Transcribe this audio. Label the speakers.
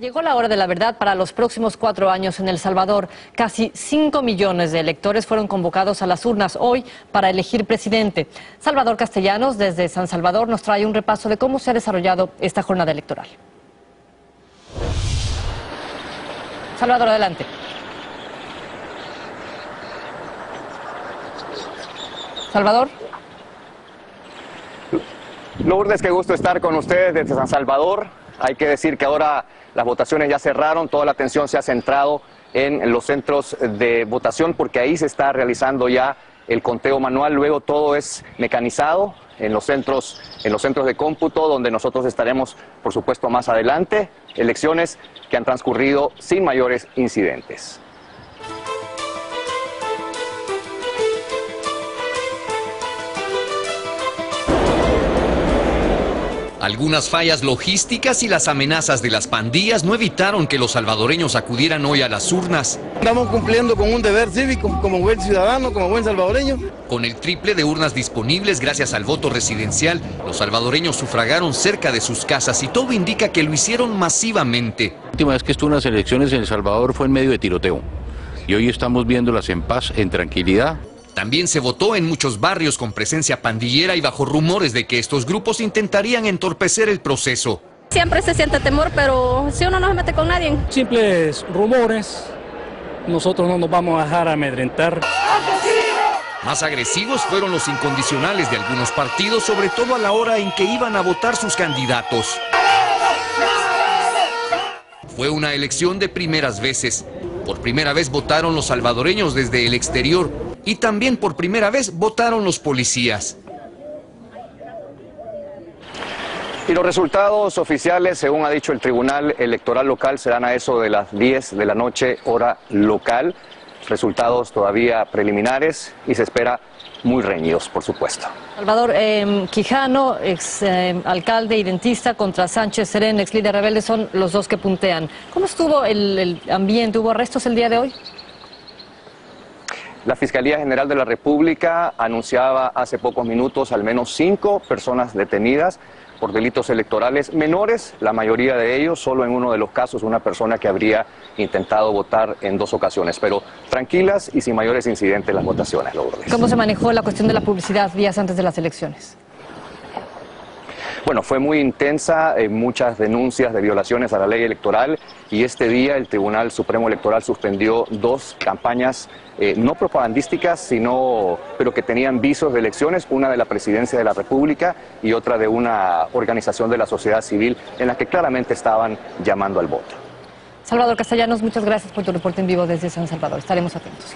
Speaker 1: Llegó la hora de la verdad para los próximos cuatro años en El Salvador. Casi cinco millones de electores fueron convocados a las urnas hoy para elegir presidente. Salvador Castellanos, desde San Salvador, nos trae un repaso de cómo se ha desarrollado esta jornada electoral. Salvador, adelante. Salvador.
Speaker 2: Lourdes, qué gusto estar con ustedes desde San Salvador. Hay que decir que ahora las votaciones ya cerraron, toda la atención se ha centrado en los centros de votación porque ahí se está realizando ya el conteo manual, luego todo es mecanizado en los centros, en los centros de cómputo donde nosotros estaremos, por supuesto, más adelante, elecciones que han transcurrido sin mayores incidentes.
Speaker 3: Algunas fallas logísticas y las amenazas de las pandillas no evitaron que los salvadoreños acudieran hoy a las urnas.
Speaker 4: Estamos cumpliendo con un deber cívico como buen ciudadano, como buen salvadoreño.
Speaker 3: Con el triple de urnas disponibles gracias al voto residencial, los salvadoreños sufragaron cerca de sus casas y todo indica que lo hicieron masivamente.
Speaker 5: La última vez que estuvo en las elecciones en El Salvador fue en medio de tiroteo y hoy estamos viéndolas en paz, en tranquilidad.
Speaker 3: También se votó en muchos barrios con presencia pandillera y bajo rumores de que estos grupos intentarían entorpecer el proceso.
Speaker 6: Siempre se siente temor, pero si uno no se mete con nadie.
Speaker 7: Simples rumores, nosotros no nos vamos a dejar amedrentar.
Speaker 3: Más agresivos fueron los incondicionales de algunos partidos, sobre todo a la hora en que iban a votar sus candidatos. Fue una elección de primeras veces. Por primera vez votaron los salvadoreños desde el exterior y también por primera vez votaron los policías.
Speaker 2: Y los resultados oficiales, según ha dicho el Tribunal Electoral Local, serán a eso de las 10 de la noche, hora local. Resultados todavía preliminares y se espera muy reñidos, por supuesto.
Speaker 1: Salvador eh, Quijano, ex eh, alcalde y dentista, contra Sánchez Serén, ex líder rebelde, son los dos que puntean. ¿Cómo estuvo el, el ambiente? ¿Hubo arrestos el día de hoy?
Speaker 2: La Fiscalía General de la República anunciaba hace pocos minutos al menos cinco personas detenidas por delitos electorales menores, la mayoría de ellos, solo en uno de los casos una persona que habría intentado votar en dos ocasiones, pero tranquilas y sin mayores incidentes las votaciones, Lourdes.
Speaker 1: ¿Cómo se manejó la cuestión de la publicidad días antes de las elecciones?
Speaker 2: Bueno, fue muy intensa, eh, muchas denuncias de violaciones a la ley electoral y este día el Tribunal Supremo Electoral suspendió dos campañas eh, no propagandísticas, sino, pero que tenían visos de elecciones, una de la Presidencia de la República y otra de una organización de la sociedad civil en la que claramente estaban llamando al voto.
Speaker 1: Salvador Castellanos, muchas gracias por tu reporte en vivo desde San Salvador. Estaremos atentos.